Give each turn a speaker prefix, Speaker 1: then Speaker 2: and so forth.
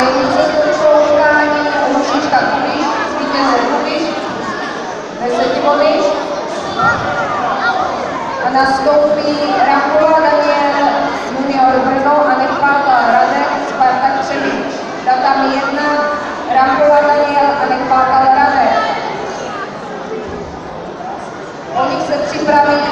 Speaker 1: je nastoupí Rakula Daniel junior Brno a Radek Spartak Třebíč. Datami 1 Rakula Daniel a Nekváta Radek. Se připraví